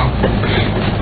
gel.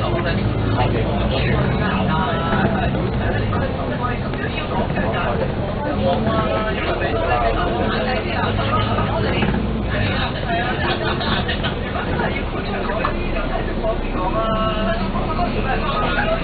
我们还是很大，这里的话肯定有更大的。我们准备再给它大一些啊！我这里，是啊，是啊，真的大。你们还是要管住嘴，有态度，方便我们。我们刚才说。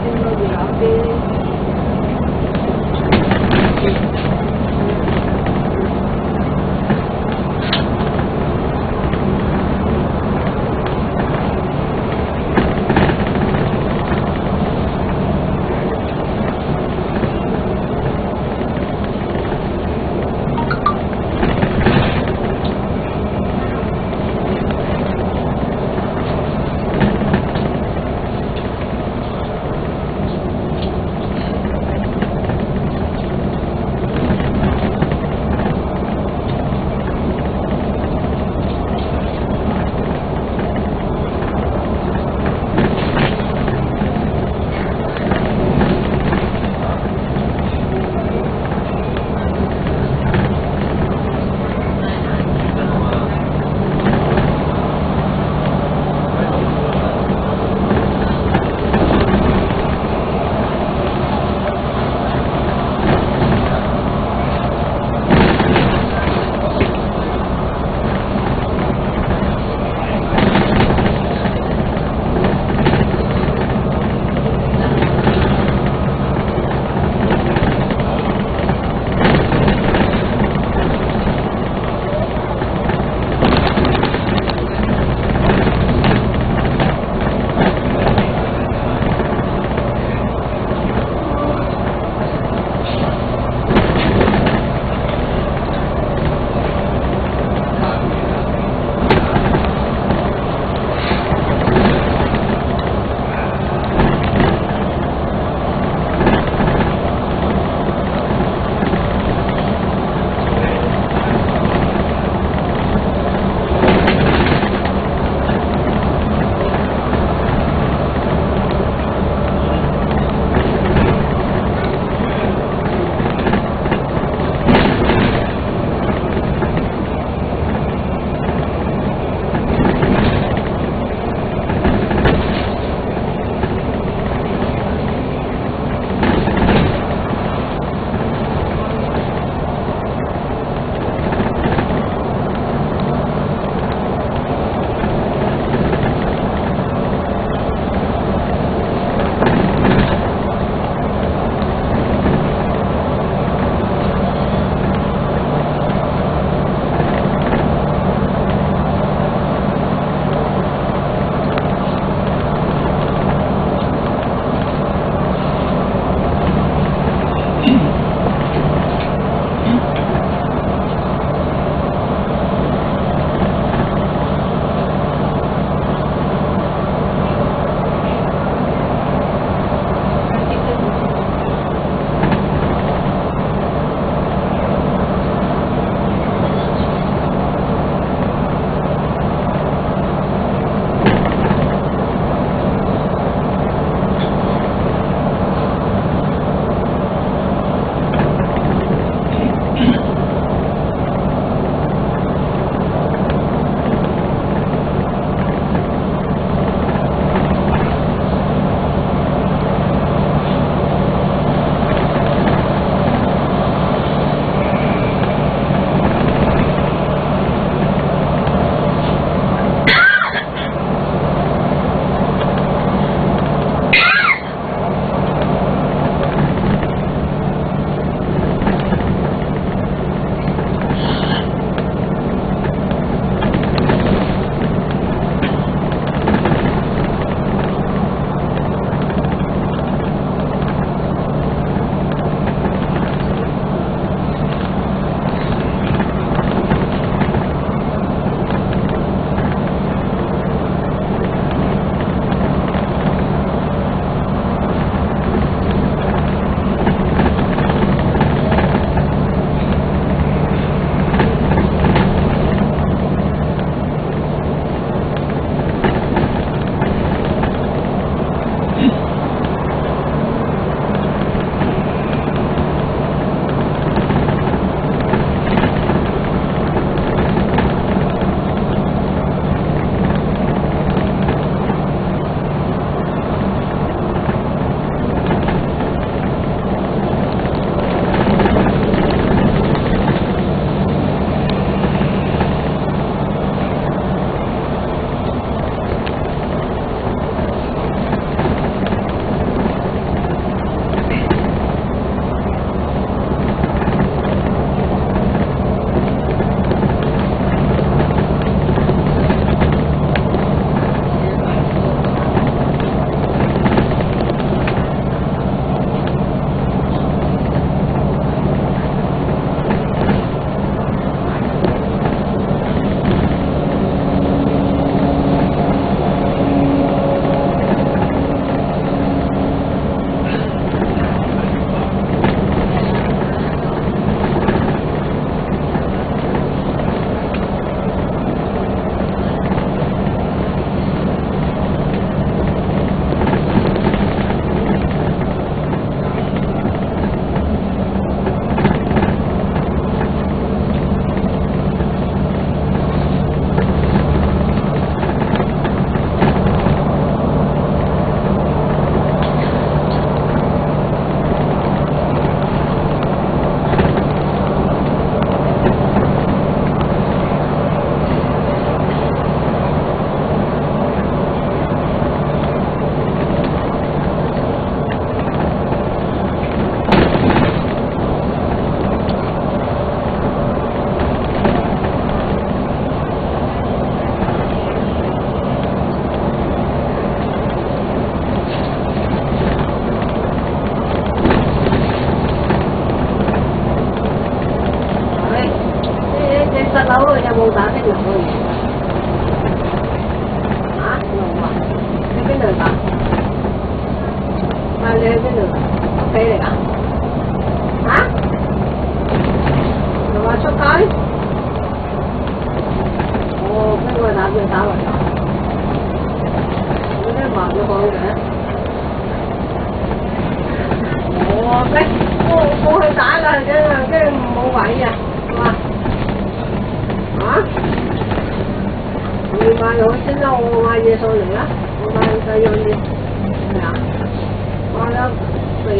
请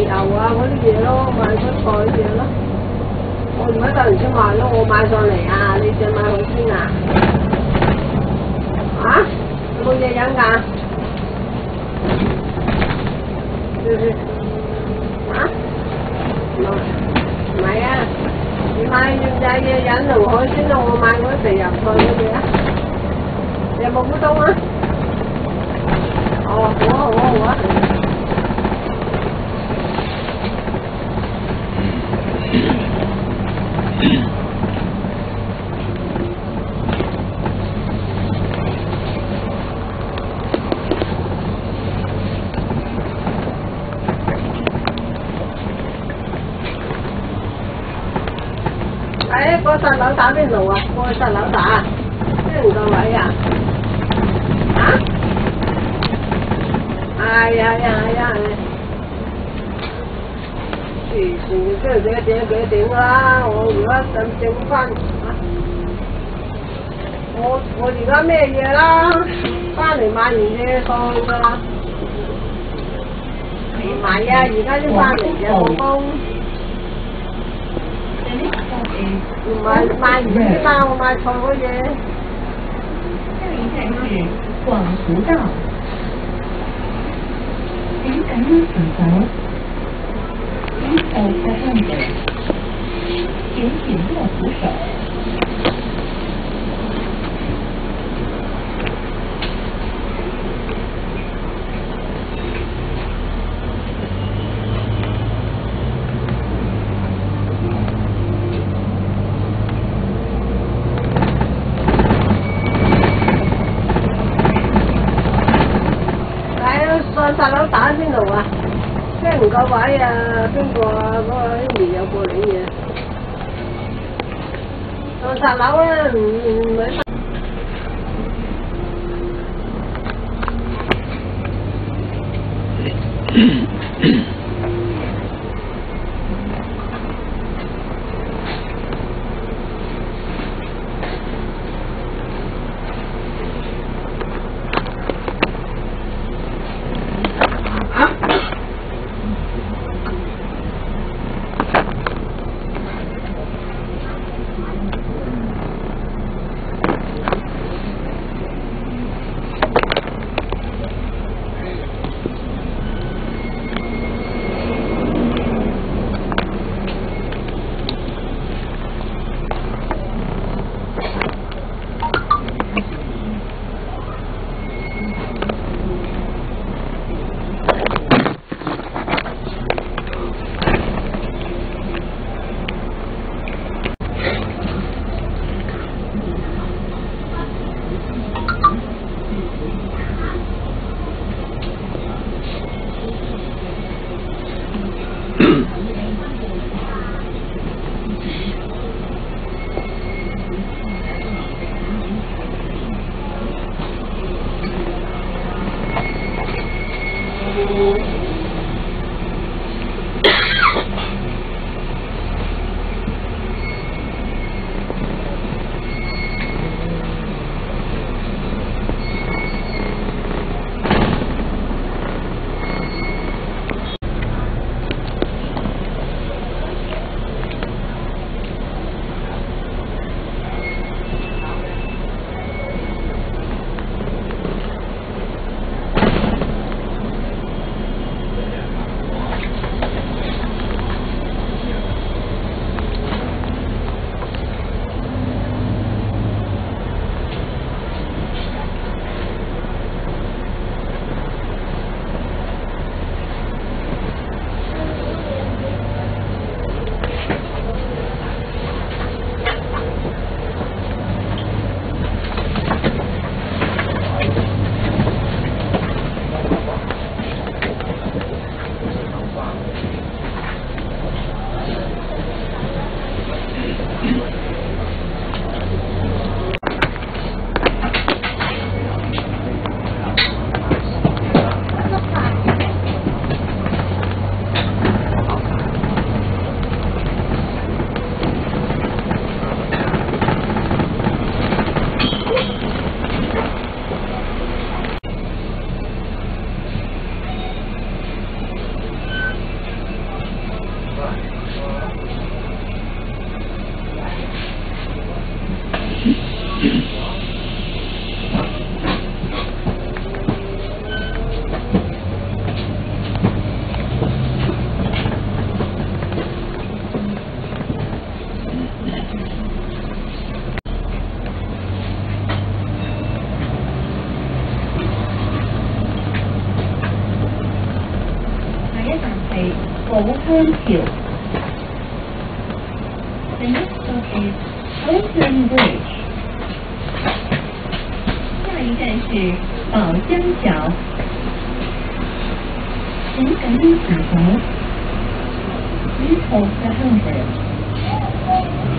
肥牛啊嗰啲嘢咯，買蔬菜啲嘢咯。我而家突然先買咯，我買上嚟啊！你想買海鮮啊？啊？有冇嘢飲㗎？啊？唔係啊！你買要買嘢飲同海鮮咯，我買嗰啲肥油菜嗰啲啊！有冇烏冬啊？哦，好啊好啊好啊！誒，嗰層樓打邊爐啊？嗰層樓打啊？邊唔夠位啊？啊？哎呀呀呀！黐線，即係幾點幾點啦？我而家想整翻！我我而家咩嘢啦？翻嚟買完嘢放去㗎啦。唔係啊，而家先翻嚟嘅放工。Is 唔係買魚先啦，我买菜嗰嘢。下一站是广湖道，请感恩请求。Please hold the handle，请紧握扶手。喺上十樓打邊爐啊！即係唔夠位啊！邊個啊？嗰個 Amy 有過領嘢。上十樓啊！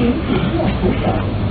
请紧握扶手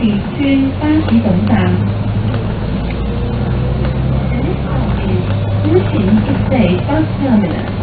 地区巴士总站。This is the bus terminal.